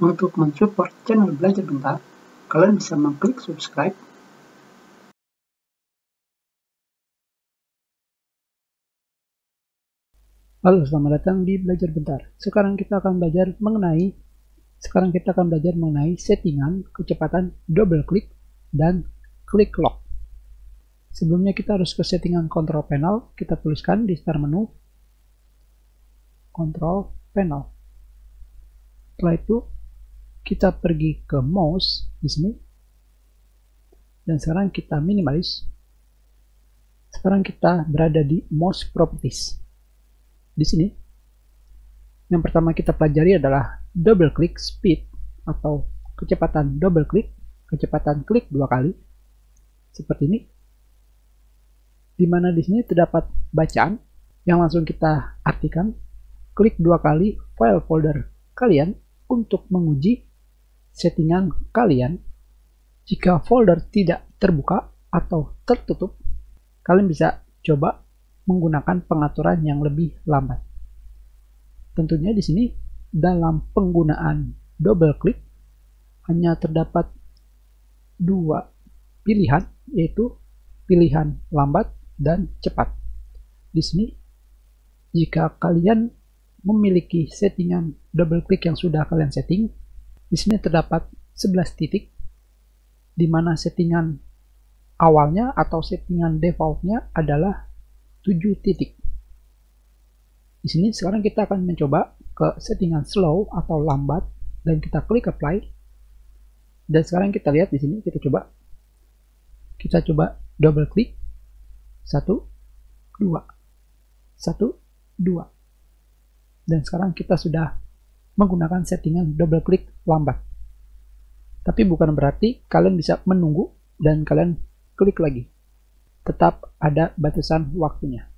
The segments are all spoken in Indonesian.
Untuk mensupport channel Belajar Bentar, kalian bisa mengklik subscribe Halo, selamat datang di Belajar Bentar. Sekarang kita akan belajar mengenai sekarang kita akan belajar mengenai settingan kecepatan double klik dan klik lock. Sebelumnya kita harus ke settingan control panel, kita tuliskan di start menu control panel. Setelah itu kita pergi ke mouse di sini. Dan sekarang kita minimalis. Sekarang kita berada di mouse properties di sini yang pertama kita pelajari adalah double click speed atau kecepatan double click, kecepatan klik dua kali seperti ini. Di mana di sini terdapat bacaan yang langsung kita artikan. Klik dua kali file folder kalian untuk menguji settingan kalian. Jika folder tidak terbuka atau tertutup, kalian bisa coba menggunakan pengaturan yang lebih lambat. Tentunya di sini dalam penggunaan double click hanya terdapat dua pilihan yaitu pilihan lambat dan cepat. Di sini jika kalian memiliki settingan double click yang sudah kalian setting, di sini terdapat 11 titik di mana settingan awalnya atau settingan defaultnya adalah 7 titik. Di sini sekarang kita akan mencoba ke settingan slow atau lambat dan kita klik apply. Dan sekarang kita lihat di sini kita coba kita coba double klik 1 2 1 2 dan sekarang kita sudah menggunakan settingan double klik lambat. Tapi bukan berarti kalian bisa menunggu dan kalian klik lagi tetap ada batasan waktunya.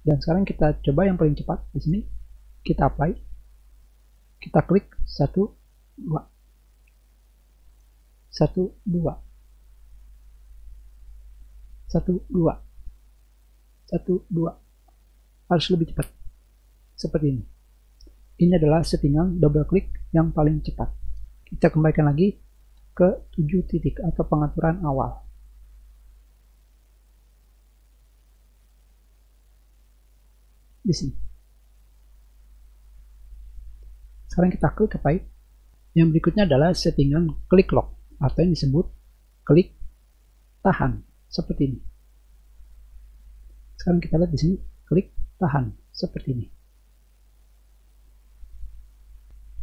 Dan sekarang kita coba yang paling cepat di sini. Kita apply. Kita klik 1 2 1 2 1 2 1 2 harus lebih cepat. Seperti ini. Ini adalah settingan double klik yang paling cepat. Kita kembalikan lagi ke 7 titik atau pengaturan awal. di sini. Sekarang kita klik apply. Yang berikutnya adalah settingan klik lock atau yang disebut klik tahan seperti ini. Sekarang kita lihat di sini klik tahan seperti ini.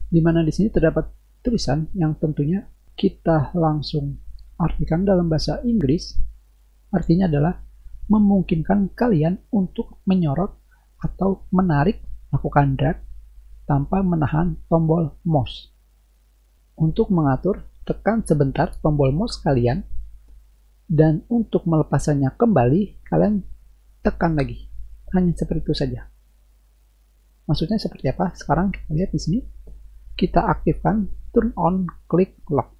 Di mana di sini terdapat tulisan yang tentunya kita langsung artikan dalam bahasa Inggris. Artinya adalah memungkinkan kalian untuk menyorot atau menarik lakukan drag tanpa menahan tombol mouse. Untuk mengatur, tekan sebentar tombol mouse kalian dan untuk melepasannya kembali, kalian tekan lagi. Hanya seperti itu saja. Maksudnya seperti apa? Sekarang kita lihat di sini. Kita aktifkan turn on click lock.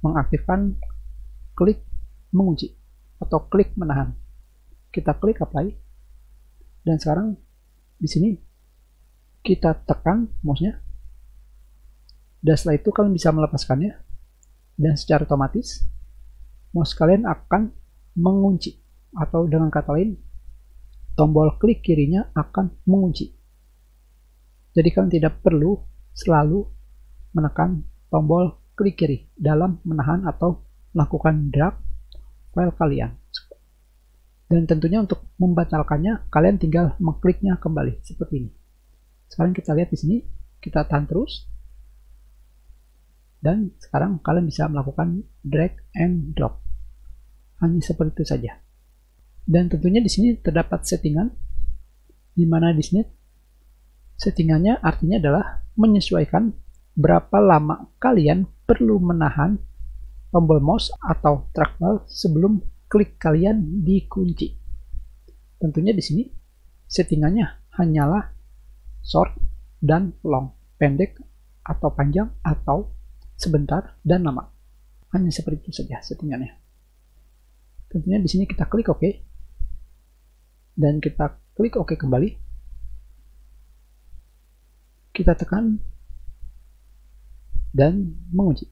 Mengaktifkan klik mengunci atau klik menahan. Kita klik apply. Dan sekarang di sini kita tekan mouse-nya. Dan setelah itu kalian bisa melepaskannya. Dan secara otomatis mouse kalian akan mengunci. Atau dengan kata lain tombol klik kirinya akan mengunci jadi kalian tidak perlu selalu menekan tombol klik kiri dalam menahan atau melakukan drag file kalian dan tentunya untuk membatalkannya, kalian tinggal mengkliknya kembali seperti ini. Sekarang kita lihat di sini, kita tahan terus. Dan sekarang kalian bisa melakukan drag and drop. Hanya seperti itu saja. Dan tentunya di sini terdapat settingan di mana di sini settingannya artinya adalah menyesuaikan berapa lama kalian perlu menahan tombol mouse atau trackball sebelum klik kalian dikunci. Tentunya di sini settingannya hanyalah short dan long, pendek atau panjang atau sebentar dan lama. Hanya seperti itu saja settingannya. Tentunya di sini kita klik OK dan kita klik OK kembali. Kita tekan dan menguji.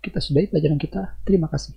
Kita sudahi pelajaran kita. Terima kasih.